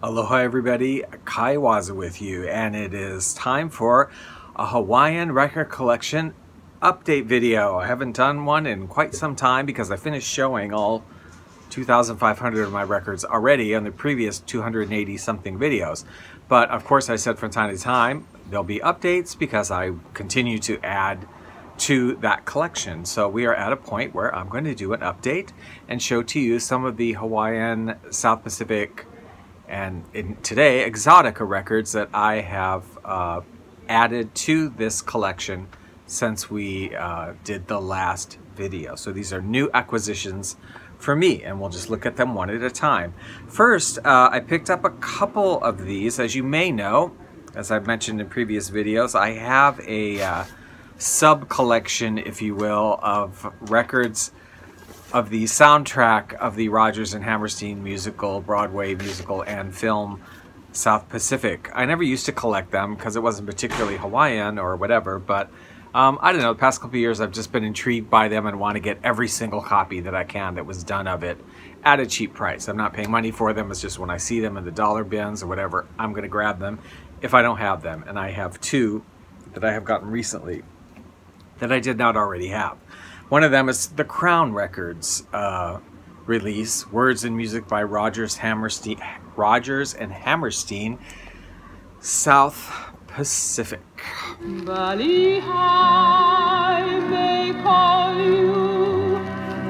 Aloha everybody, Kaiwaza with you, and it is time for a Hawaiian record collection update video. I haven't done one in quite some time because I finished showing all 2,500 of my records already on the previous 280 something videos. But of course I said from time to time there'll be updates because I continue to add to that collection. So we are at a point where I'm going to do an update and show to you some of the Hawaiian South Pacific and today Exotica records that I have uh, added to this collection since we uh, did the last video. So these are new acquisitions for me and we'll just look at them one at a time. First, uh, I picked up a couple of these. As you may know, as I've mentioned in previous videos, I have a uh, sub collection, if you will, of records of the soundtrack of the Rodgers and Hammerstein musical, Broadway musical, and film South Pacific. I never used to collect them because it wasn't particularly Hawaiian or whatever, but um, I don't know, the past couple years I've just been intrigued by them and want to get every single copy that I can that was done of it at a cheap price. I'm not paying money for them, it's just when I see them in the dollar bins or whatever, I'm going to grab them if I don't have them. And I have two that I have gotten recently that I did not already have. One of them is the Crown Records uh, release, Words and Music by Hammerstein, Rodgers and Hammerstein, South Pacific. Bali Ha'i may call you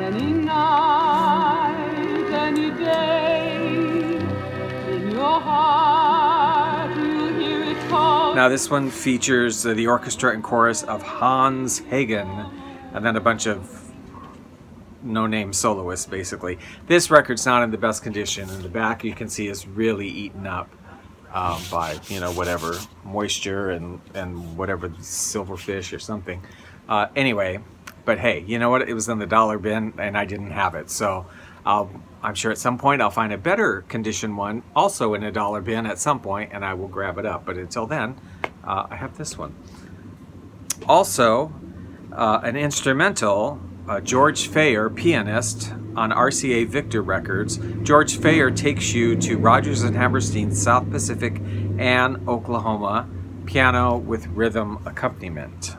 any night, any day. In your heart, you'll hear it call. Now this one features the orchestra and chorus of Hans Hagan and then a bunch of no-name soloists basically. This record's not in the best condition and the back you can see is really eaten up um, by you know whatever moisture and and whatever silverfish or something. Uh, anyway, but hey, you know what? It was in the dollar bin and I didn't have it, so I'll, I'm sure at some point I'll find a better condition one also in a dollar bin at some point and I will grab it up. But until then, uh, I have this one. Also, uh, an instrumental, uh, George Feyer, pianist on RCA Victor Records. George Feyer takes you to Rodgers and Hammerstein's South Pacific and Oklahoma, piano with rhythm accompaniment.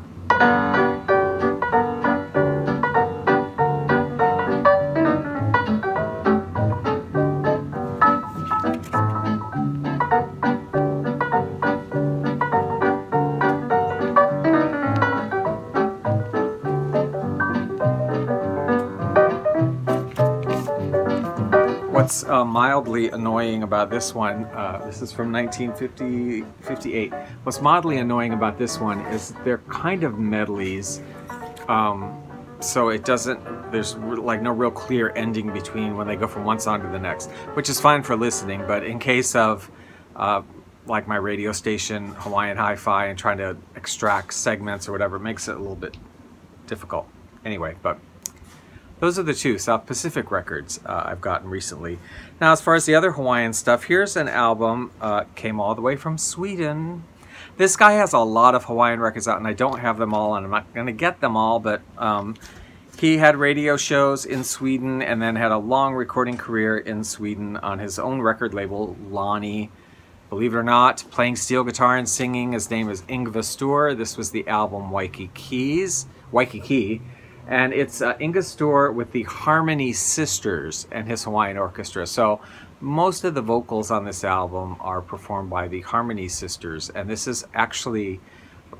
What's uh, mildly annoying about this one, uh, this is from 1958. What's mildly annoying about this one is they're kind of medleys. Um, so it doesn't, there's like no real clear ending between when they go from one song to the next, which is fine for listening, but in case of uh, like my radio station, Hawaiian Hi-Fi, and trying to extract segments or whatever, makes it a little bit difficult. Anyway, but those are the two South Pacific records uh, I've gotten recently. Now, as far as the other Hawaiian stuff, here's an album, uh, came all the way from Sweden. This guy has a lot of Hawaiian records out, and I don't have them all, and I'm not going to get them all, but um, he had radio shows in Sweden and then had a long recording career in Sweden on his own record label, Lonnie. Believe it or not, playing steel guitar and singing. His name is Yngve Stoor. This was the album Waikiki. Keys. Waikiki and it's uh, Yngve Stoor with the Harmony Sisters and his Hawaiian Orchestra. So most of the vocals on this album are performed by the Harmony Sisters, and this is actually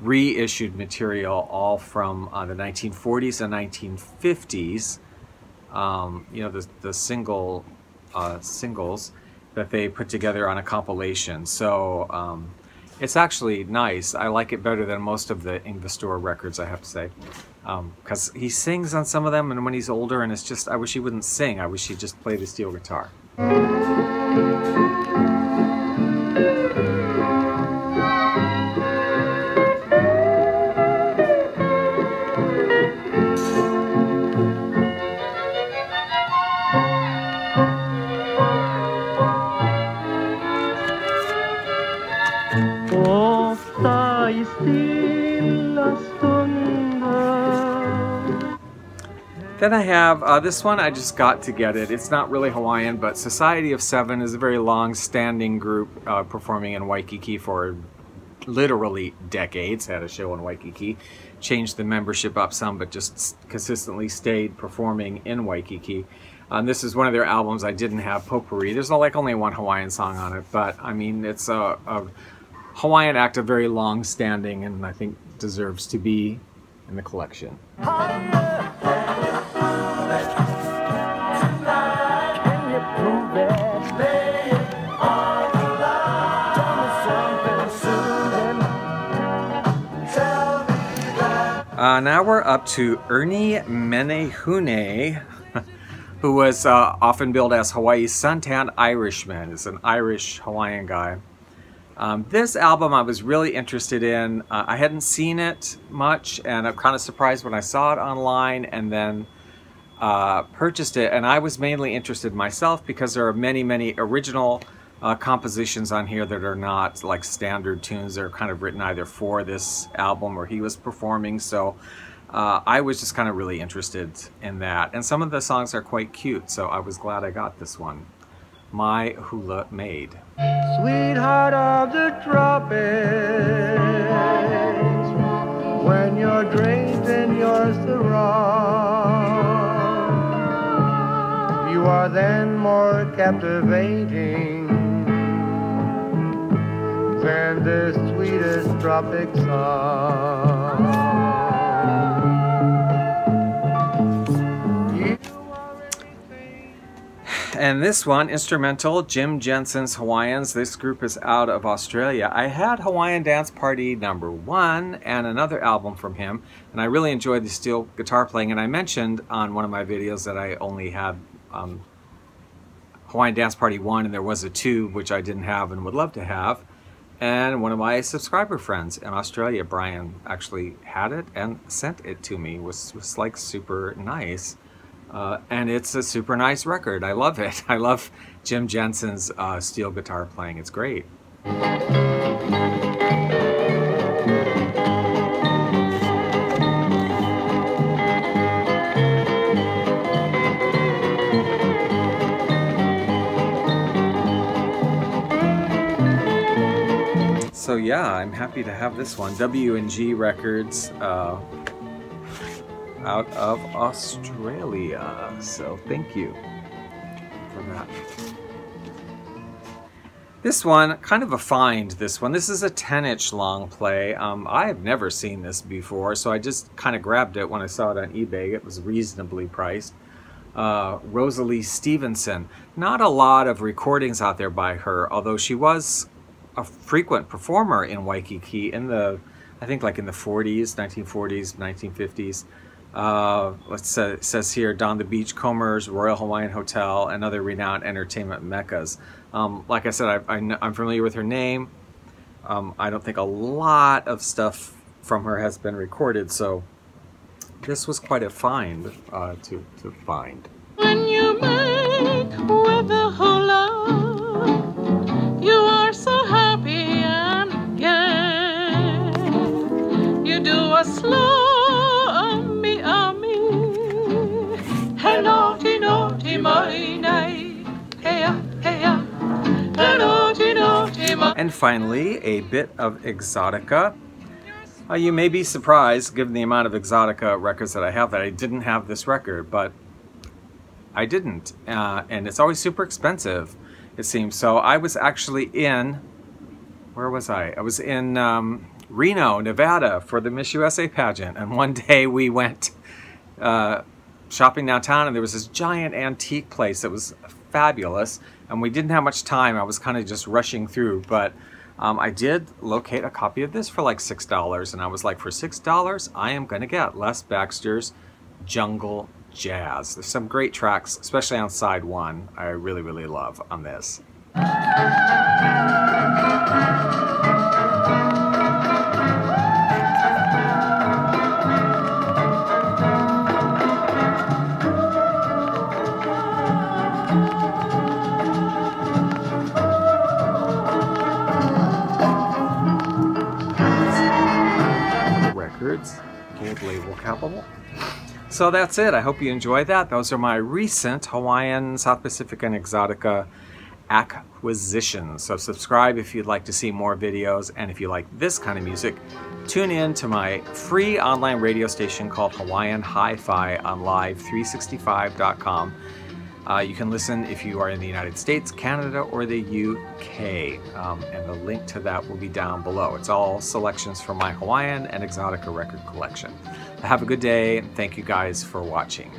reissued material all from uh, the 1940s and 1950s. Um, you know, the, the single uh, singles that they put together on a compilation. So um, it's actually nice. I like it better than most of the Yngve Stoor records, I have to say. Because um, he sings on some of them and when he's older and it's just I wish he wouldn't sing. I wish he'd just play the steel guitar Then I have uh, this one, I just got to get it. It's not really Hawaiian, but Society of Seven is a very long-standing group uh, performing in Waikiki for literally decades. Had a show in Waikiki, changed the membership up some, but just consistently stayed performing in Waikiki. Um, this is one of their albums I didn't have, Potpourri. There's like only one Hawaiian song on it, but I mean, it's a, a Hawaiian act of very long standing and I think deserves to be in the collection. Uh, now we're up to Ernie Menehune, who was uh, often billed as Hawaii's suntan Irishman. Is an Irish Hawaiian guy. Um, this album I was really interested in. Uh, I hadn't seen it much, and I'm kind of surprised when I saw it online and then uh, purchased it. And I was mainly interested myself because there are many, many original uh, compositions on here that are not like standard tunes. They're kind of written either for this album or he was performing. So uh, I was just kind of really interested in that. And some of the songs are quite cute, so I was glad I got this one. My Hula Maid. Sweetheart of the tropics, when you're draped in your sarong, you are then more captivating than the sweetest tropic song. And this one, instrumental, Jim Jensen's Hawaiians. This group is out of Australia. I had Hawaiian Dance Party number one and another album from him, and I really enjoyed the steel guitar playing. And I mentioned on one of my videos that I only had um, Hawaiian Dance Party 1 and there was a 2 which I didn't have and would love to have. And one of my subscriber friends in Australia, Brian, actually had it and sent it to me. Was, was like super nice. Uh, and it's a super nice record. I love it. I love Jim Jensen's uh, steel guitar playing. It's great. So yeah, I'm happy to have this one. W&G Records. Uh, out of Australia. So thank you for that. This one, kind of a find, this one. This is a 10-inch long play. Um, I have never seen this before, so I just kind of grabbed it when I saw it on eBay. It was reasonably priced. Uh, Rosalie Stephenson. Not a lot of recordings out there by her, although she was a frequent performer in Waikiki in the, I think like in the 40s, 1940s, 1950s. Uh, let's say, it says here Don the Beachcombers, Royal Hawaiian Hotel, and other renowned entertainment meccas. Um, like I said, I I I, am familiar with her name. Um, I don't think a lot of stuff from her has been recorded, so this was quite a find uh, to, to find. You do a slow And finally, a bit of Exotica. Uh, you may be surprised, given the amount of Exotica records that I have, that I didn't have this record, but I didn't. Uh, and it's always super expensive, it seems. So I was actually in, where was I? I was in um, Reno, Nevada for the Miss USA pageant. And one day we went uh, shopping downtown and there was this giant antique place that was fabulous and we didn't have much time. I was kind of just rushing through, but um, I did locate a copy of this for like $6, and I was like, for $6, I am going to get Les Baxter's Jungle Jazz. There's some great tracks, especially on side one, I really, really love on this. Label capable. So that's it. I hope you enjoyed that. Those are my recent Hawaiian, South Pacific, and Exotica acquisitions. So subscribe if you'd like to see more videos. And if you like this kind of music, tune in to my free online radio station called Hawaiian Hi-Fi on live365.com. Uh, you can listen if you are in the United States, Canada, or the UK. Um, and the link to that will be down below. It's all selections from my Hawaiian and Exotica record collection. Have a good day, and thank you guys for watching.